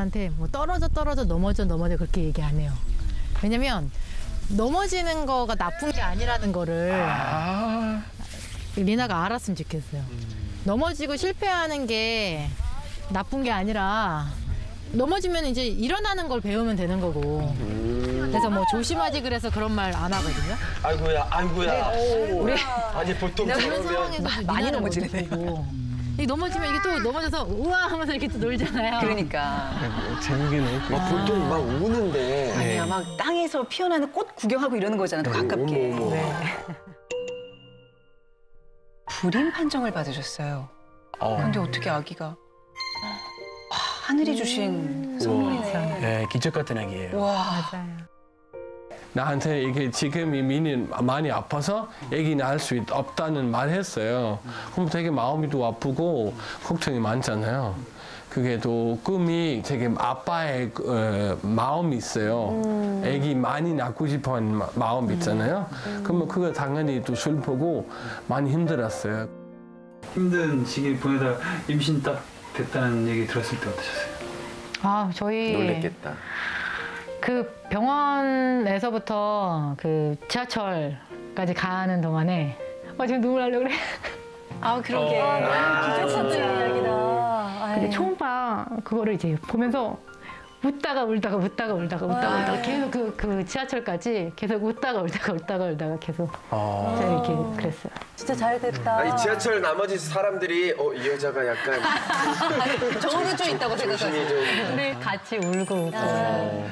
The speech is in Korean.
한테 뭐 떨어져 떨어져 넘어져 넘어져 그렇게 얘기 안 해요. 왜냐면 넘어지는 거가 나쁜 게 아니라는 거를 아, 리나가 알았으면 좋겠어요. 넘어지고 실패하는 게 나쁜 게 아니라 넘어지면 이제 일어나는 걸 배우면 되는 거고. 그래서 뭐 조심하지 그래서 그런 말 안 하거든요. 아이고야, 아이고야. 우리 아니 보통 이런 그러면 상황에서 많이 넘어지네. 이 넘어지면 이게 또 넘어져서 우와 하면서 이렇게 또 놀잖아요. 그러니까. 재밌긴 했고. 막 보통 막 우는데. 아니야, 막 땅에서 피어나는 꽃 구경하고 이러는 거잖아, 또 가깝게. 어머, 어머. 네. 불임 판정을 받으셨어요. 어. 근데 어떻게 아기가 와, 하늘이 주신 선물이네. 네, 기적 같은 아기예요. 와, 맞아요. 나한테 이게 지금 이 미는 많이 아파서 아기 낳을 수 있- 없다는 말 했어요. 그럼 되게 마음이 또 아프고 걱정이 많잖아요. 그게 또 꿈이 되게 아빠의 어, 마음이 있어요. 아기 많이 낳고 싶어 하는 마- 마음 있잖아요. 그러면 그거 당연히 또 슬프고 많이 힘들었어요. 힘든 시기 보내다 임신 딱 됐다는 얘기 들었을 때 어떠셨어요? 아 저희 놀랬겠다. 그 병원에서부터 그 지하철까지 가는 동안에 아 지금 눈물 나려고 그래. 아 그러게. 기적 같은 이야기다. 근데. 초음파 그거를 이제 보면서 웃다가 울다가 웃다가 울다가 웃다가 울다가 계속 그, 그 지하철까지 계속 웃다가 울다가 웃다가 울다가 계속 어. 제가 이렇게 그랬어요. 진짜 잘 됐다. 아니 지하철 나머지 사람들이 어 이 여자가 약간 저는 좀 있다고 정신이 좀 우리 같이 울고 웃고.